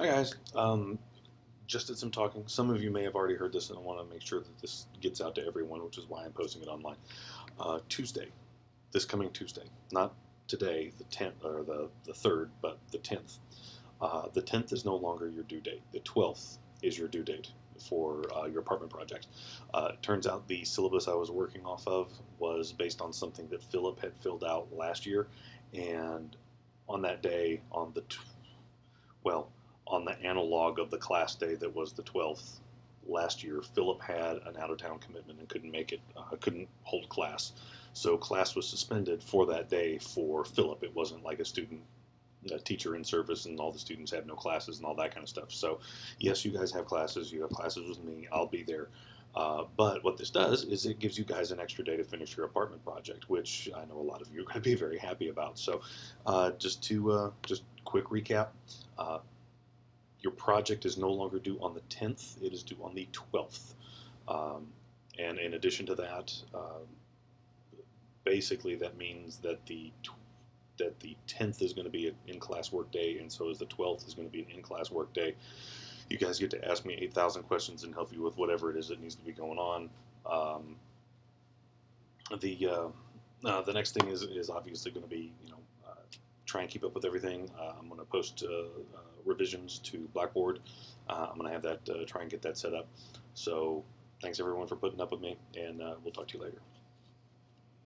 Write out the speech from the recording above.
Hi guys. Um, just did some talking. Some of you may have already heard this, and I want to make sure that this gets out to everyone, which is why I'm posting it online. Uh, Tuesday, this coming Tuesday, not today, the 10th or the the third, but the 10th. Uh, the 10th is no longer your due date. The 12th is your due date for uh, your apartment project. Uh, it turns out the syllabus I was working off of was based on something that Philip had filled out last year, and on that day, on the well, on the analog of the class day that was the 12th last year, Philip had an out of town commitment and couldn't make it, uh, couldn't hold class. So class was suspended for that day for Philip. It wasn't like a student, a teacher in service, and all the students had no classes and all that kind of stuff. So, yes, you guys have classes. You have classes with me. I'll be there. Uh, but what this does is it gives you guys an extra day to finish your apartment project, which I know a lot of you are going to be very happy about. So, uh, just to uh, just quick recap, uh, your project is no longer due on the 10th, it is due on the 12th. Um, and in addition to that, um, basically that means that the that the 10th is going to be an in-class work day, and so is the 12th is going to be an in-class work day. You guys get to ask me 8,000 questions and help you with whatever it is that needs to be going on. Um, the uh, uh, the next thing is, is obviously going to be you know uh, try and keep up with everything. Uh, I'm going to post uh, uh, revisions to Blackboard. Uh, I'm going to have that uh, try and get that set up. So thanks everyone for putting up with me, and uh, we'll talk to you later.